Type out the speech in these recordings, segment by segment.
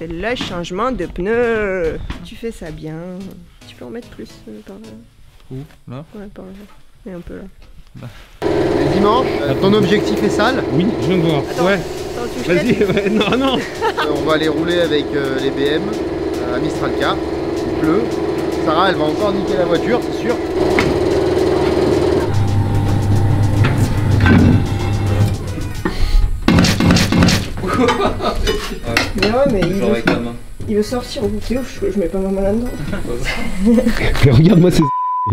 c'est le changement de pneus. Tu fais ça bien. Tu peux en mettre plus euh, par là. Où? Là? Ouais, par là. Et un peu là. Dimanche, euh, ton objectif est sale? Oui, je viens de voir. Attends. Ouais, vas-y, ouais, non, non Euh, on va aller rouler avec euh, les BM euh, à Mistral Car. Il pleut. Sarah, elle va encore niquer la voiture, c'est sûr. Mais ouais, mais il veut, avec la main. il veut sortir au veux, je, je mets pas ma main là-dedans. Mais regarde-moi ces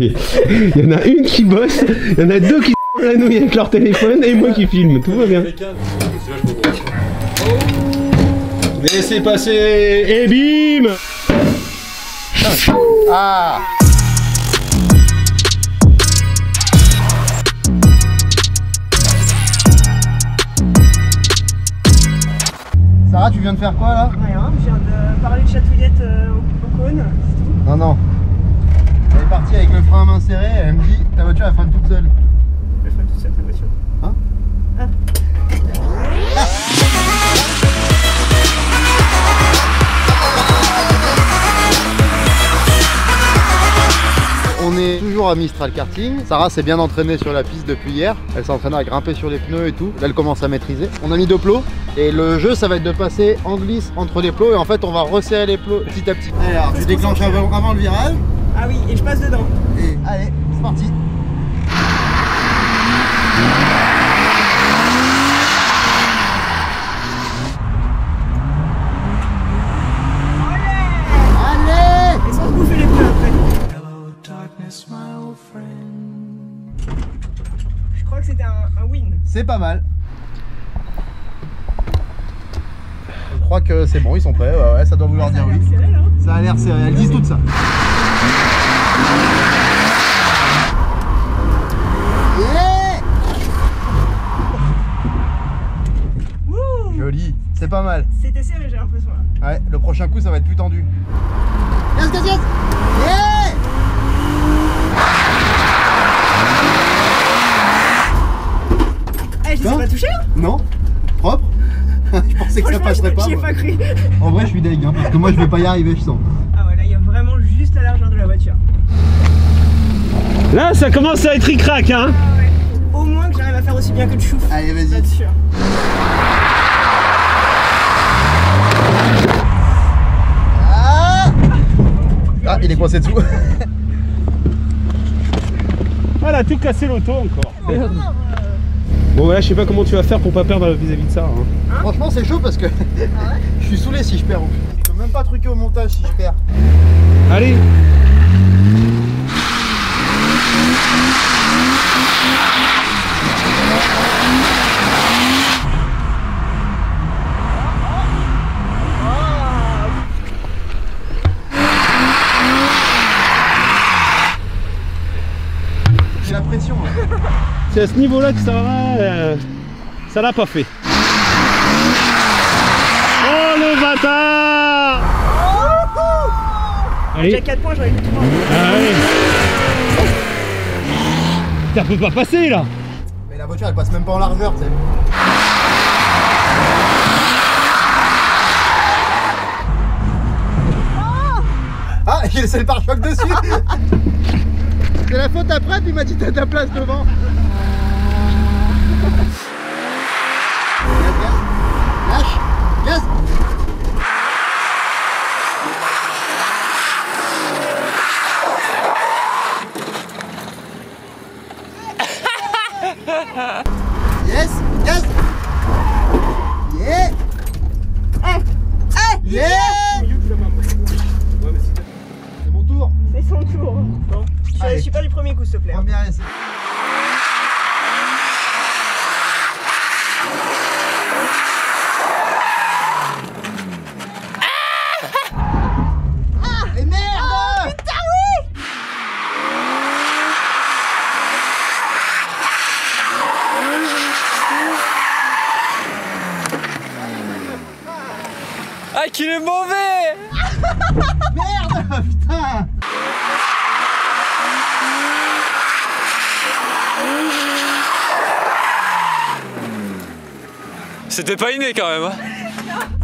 Il y en a une qui bosse, il y en a deux qui la nouille avec leur téléphone et moi qui filme, tout va bien. Laissez passer et bim Ah Tu viens de faire quoi là Rien, je viens de parler de chatouillette euh, au, au cône. Non, non. Elle est partie avec le frein à main serré, elle me dit ta voiture elle freine toute seule. Toujours à Mistral Karting. Sarah s'est bien entraînée sur la piste depuis hier. Elle s'entraîne à grimper sur les pneus et tout. Là, elle commence à maîtriser. On a mis deux plots et le jeu, ça va être de passer en glisse entre les plots et en fait, on va resserrer les plots petit à petit. Alors, tu déclenches avant, avant le virage Ah oui, et je passe dedans. et allez, c'est parti. C'est pas mal. Je crois que c'est bon, ils sont prêts. Ouais, ouais, ça doit vouloir dire oui. serré là. Ça a l'air serré, elles disent tout ça. Joli, c'est pas mal. C'était serré, j'ai l'impression là. Ouais, le prochain coup ça va être plus tendu. Yes, yes, yes Yeah Eh, je les ai pas touchés hein Non Propre Je pensais que ça passerait pas. J'y ai moi. pas cru. En vrai, je suis deg, hein, parce que moi je vais pas y arriver, je sens. Ah ouais, là, il y a vraiment juste la largeur de la voiture. Là, ça commence à être ric-rac, hein Ah ouais. Au moins que j'arrive à faire aussi bien que de chouf. Allez, vas-y. Là-dessus. Ah Ah, il est coincé dessous. Elle a tout cassé l'auto encore. Bon, voilà, je sais pas comment tu vas faire pour pas perdre vis-à-vis de ça. hein. Franchement, c'est chaud parce que je suis saoulé si je perds. Je peux même pas truquer au montage si je perds. Allez J'ai la pression. là. C'est à ce niveau-là que ça va. euh, ça l'a pas fait. Oh le bâtard J'ai Allez, 4 points, j'aurais eu 3. allez Ça peut pas passer là Mais la voiture elle passe même pas en largeur, tu sais. Ah, j'ai laissé le pare-choc dessus C'est la faute après, puis il m'a dit t'as ta place devant Ah, qu'il est mauvais Merde Putain C'était pas inné quand même. hein.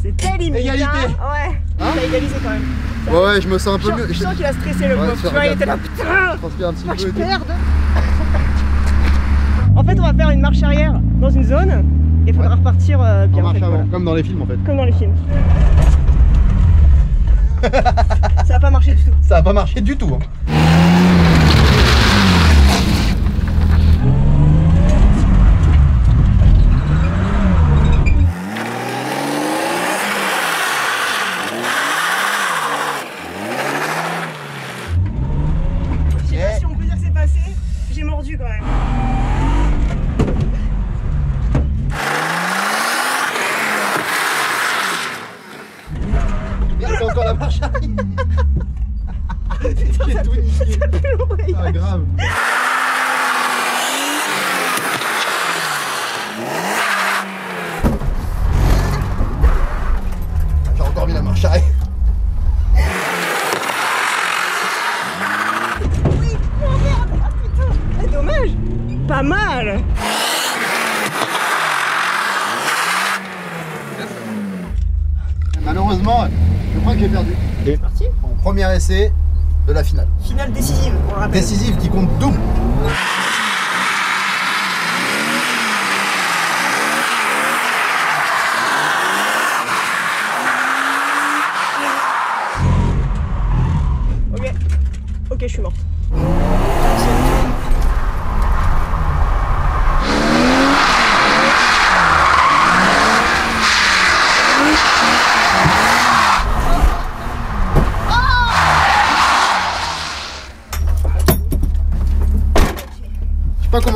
C'était limite. Égalité. hein. Ouais. Hein T'as égalisé quand même. Ouais, ouais, je me sens un Je peu mieux. je Je sens qu'il a stressé le Ouais, pauvre. tu vois, il était là, putain. transpire un petit que je peu. perde. En fait, on va faire une marche arrière dans une zone et il faudra Ouais. repartir euh, En bien. en marche fait, avant, voilà. comme dans les films en fait. Comme dans les films. Ça a pas marché du tout. Ça a pas marché du tout. hein. Je sais pas si on peut dire que c'est passé. J'ai mordu quand même. Merde, c'est encore la marche arrière. J'ai tout niqué. Ah, grave. J'ai encore mis la marche arrière. Eh, dommage. Pas mal. Malheureusement, je crois que j'ai perdu. C'est parti. Mon premier essai de la finale. Finale décisive, on le rappelle. Décisive qui compte double. Ok. Ok, je suis morte.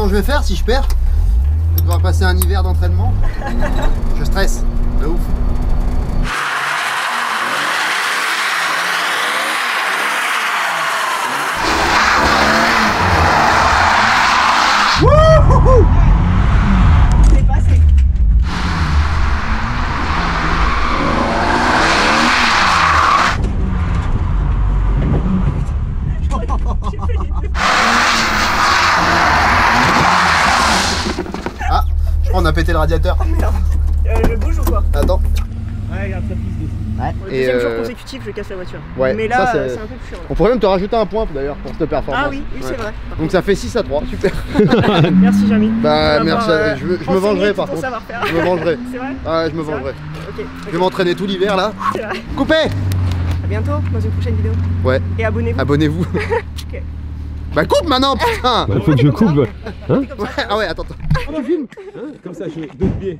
Je vais faire si je perds? Je vais devoir passer un hiver d'entraînement. Je stresse. Le radiateur. Merde. Euh, je bouge ou quoi Attends. Ouais, regarde, ça pisse dessus. Pour le Et deuxième jour euh, consécutif, je casse la voiture. ouais, Mais là, c'est- euh, un peu plus chiant. On pourrait même te rajouter un point d'ailleurs pour cette performance. Ah oui, oui, c'est Ouais. vrai. Donc ça fait 6 à 3, super. Merci, Jamy. Bah merci, euh, je, je me vengerai par contre. Je me vengerai. C'est vrai Ah ouais, je me vengerai. Ok. Je vais m'entraîner tout l'hiver là. Vrai. Coupez À bientôt dans une prochaine vidéo. Ouais, Et abonnez-vous. abonnez-vous. Ok. Bah coupe maintenant, putain Bah, faut que je coupe. Ça. Ouais, Ah ouais, attends, attends. Comme ça, je deux pieds.